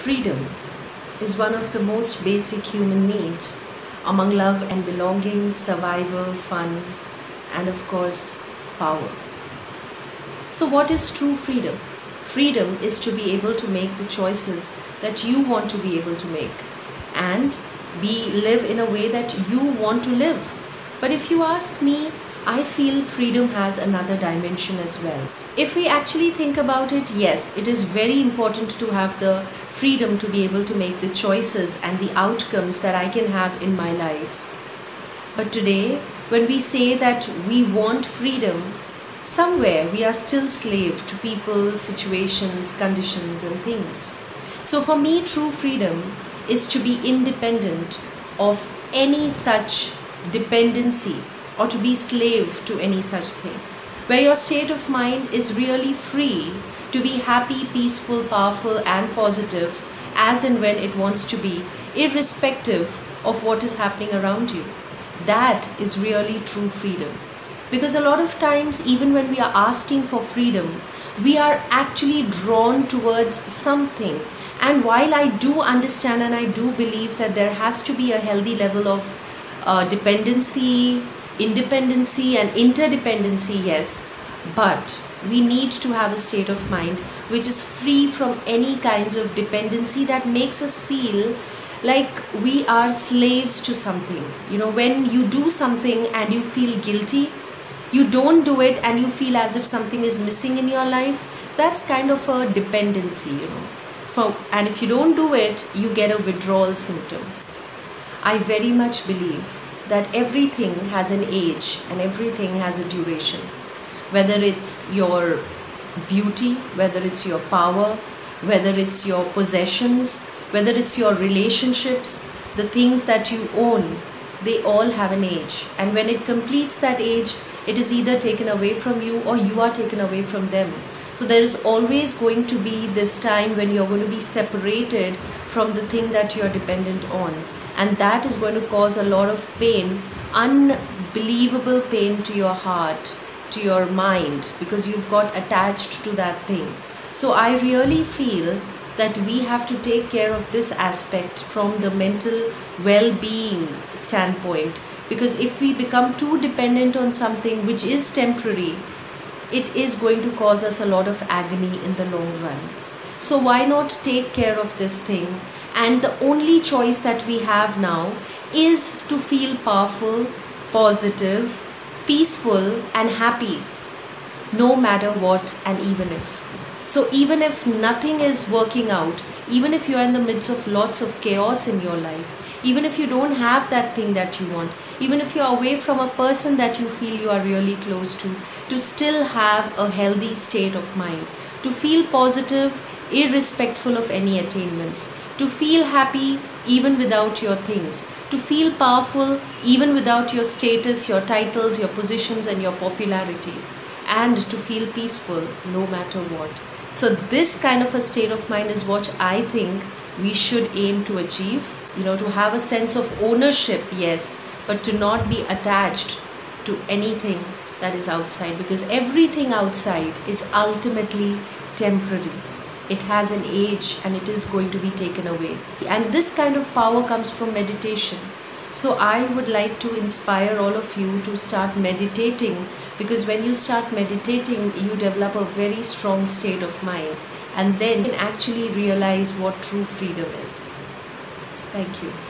Freedom is one of the most basic human needs among love and belonging, survival, fun, and of course, power. So, what is true freedom? Freedom is to be able to make the choices that you want to be able to make and be live in a way that you want to live. But if you ask me, I feel freedom has another dimension as well. If we actually think about it, yes, it is very important to have the freedom to be able to make the choices and the outcomes that I can have in my life. But today, when we say that we want freedom, somewhere we are still slave to people, situations, conditions, and things. So, for me, true freedom is to be independent of any such dependency or to be slave to any such thing. Where your state of mind is really free to be happy peaceful powerful and positive as and when it wants to be irrespective of what is happening around you that is really true freedom. Because a lot of times even when we are asking for freedom we are actually drawn towards something. And while i do understand and i do believe that there has to be a healthy level of uh, dependency independency and interdependency, yes, but we need to have a state of mind which is free from any kinds of dependency that makes us feel like we are slaves to something. You know, when you do something and you feel guilty, you don't do it and you feel as if something is missing in your life, that's kind of a dependency, you know. From, and if you don't do it, you get a withdrawal symptom. I very much believe that everything has an age and everything has a duration. Whether it's your beauty, whether it's your power, whether it's your possessions, whether it's your relationships, the things that you own, they all have an age. And when it completes that age, it is either taken away from you or you are taken away from them. So there is always going to be this time when you're going to be separated from the thing that you're dependent on and that is going to cause a lot of pain unbelievable pain to your heart to your mind because you've got attached to that thing. So i really feel that we have to take care of this aspect from the mental well-being standpoint. Because if we become too dependent on something which is temporary it is going to cause us a lot of agony in the long run. So why not take care of this thing and the only choice that we have now is to feel powerful, positive, peaceful, and happy no matter what and even if. So, even if nothing is working out, even if you are in the midst of lots of chaos in your life, even if you don't have that thing that you want, even if you're away from a person that you feel you are really close to, to still have a healthy state of mind, to feel positive, irrespectful of any attainments, to feel happy even without your things, to feel powerful even without your status, your titles, your positions, and your popularity, and to feel peaceful no matter what. So, this kind of a state of mind is what I think we should aim to achieve. You know, to have a sense of ownership, yes, but to not be attached to anything that is outside because everything outside is ultimately temporary it has an age and it is going to be taken away. And this kind of power comes from meditation. So i would like to inspire all of you to start meditating because when you start meditating you develop a very strong state of mind and then you can actually realize what true freedom is. Thank you